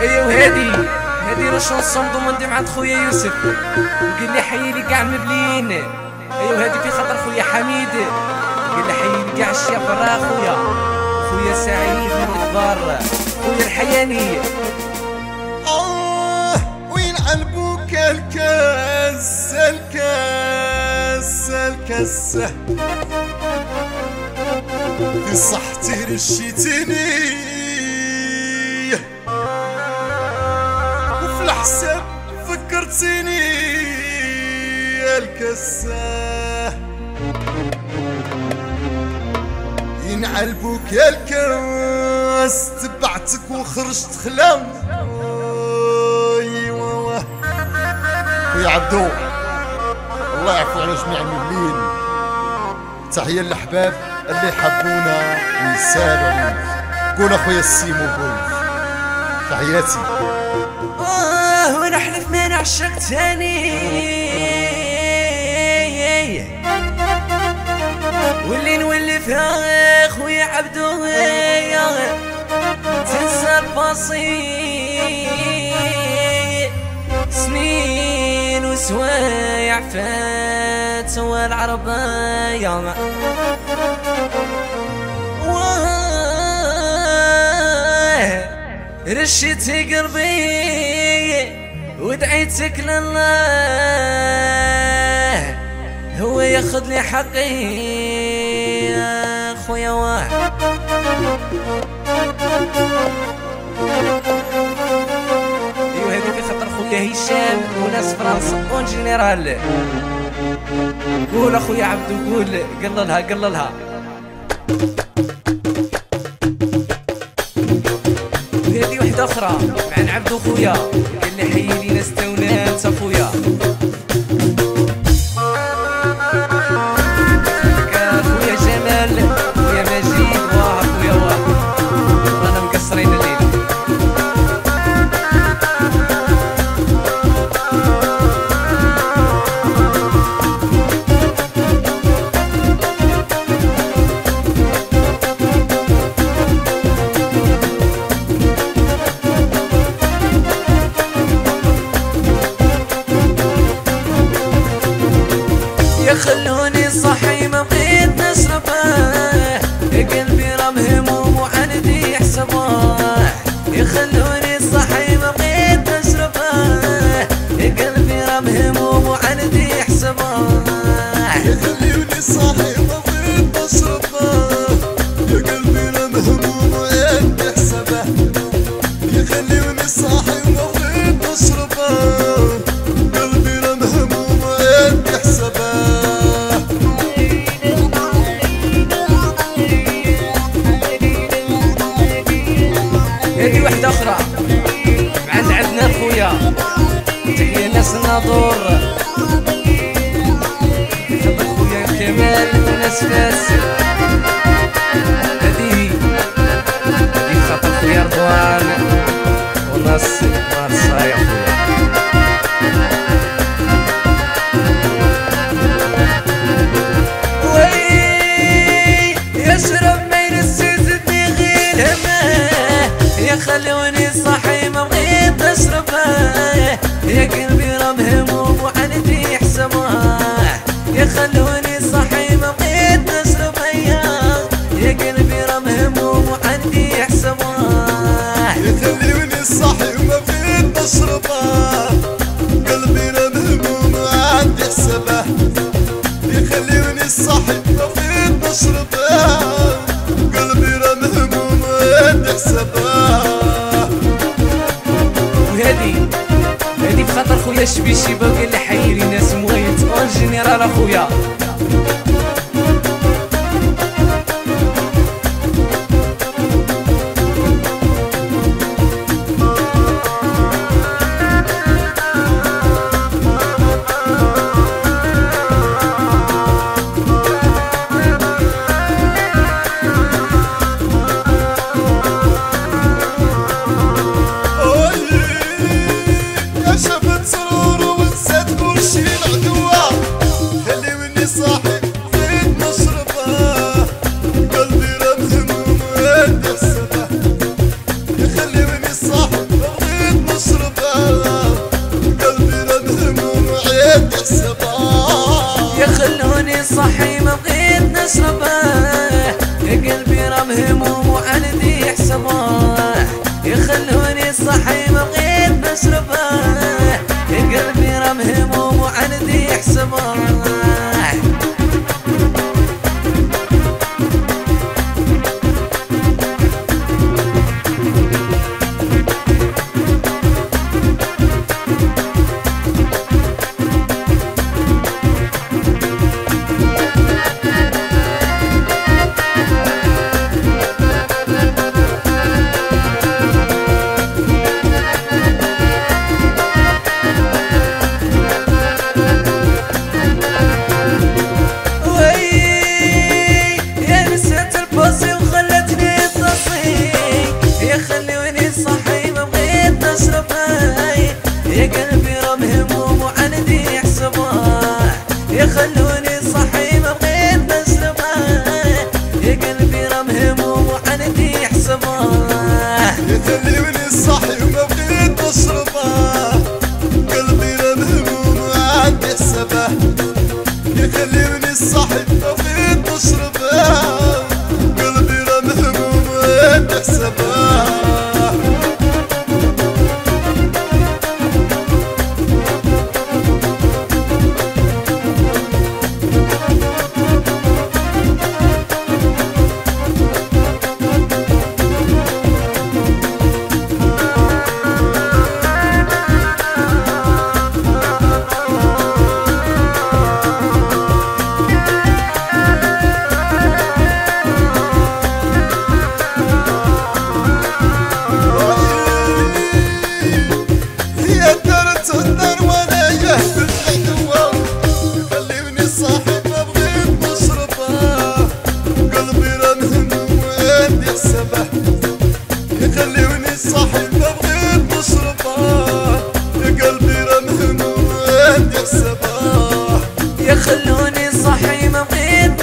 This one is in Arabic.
ايوا وهادي هادي راه chanson demandée مع خويا يوسف وقال لي حيي لي كاع المبليين ايوا هادي في خاطر خويا حميد قال لي حيي لي كاع برا خويا خويا سعيد من الكبار خويا الحياني آه وين قلبك الكاس الكاس الكاس في صحتي رشيتني وفي الحساب فكرتيني الكاسة ينعل بوك يا الكاس تبعتك وخرجت خلام. يا عبدو الله يعفو على جميع المؤمنين. تحية للأحباب. اللي يحبونا ويسالوا قول أخويا السيمو قول تحياتي. آه وأنا احلف ما نعشق تاني. واللي نولي فيها خويا عبدو تنسى البسيط سنين وسوايع فات والعربية رشيت قلبي ودعيتك لله هو ياخذ لي حقي يا خويا واحد هشام وناس فرنسا أون جينيرال قول أخويا عبدو قول قللها قللها. وهذه وحدة أخرى مع عبدو خويا قال لي حيي لي ناس تونا انت يخلوني صحي ما بغيت نشربه قلبي راه مهموم وعندي حسبه يخلوني فاس هذه هذه خاطر خويا رضوان. وناس مارسا يا خويا خويا شبيشي باقي لي حيري ناس مغيت اون جينيرال أخويا. صحي ما بغيت نشربه. في قلبي رام هموم وعندي حسبه يخلوني صحي ما بغيت نشربه. في قلبي رام هموم وعندي حسبه خلوني صحي مبقيت